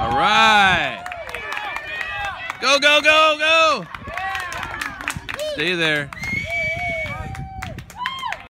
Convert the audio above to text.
All right. Go, go, go, go. Stay there.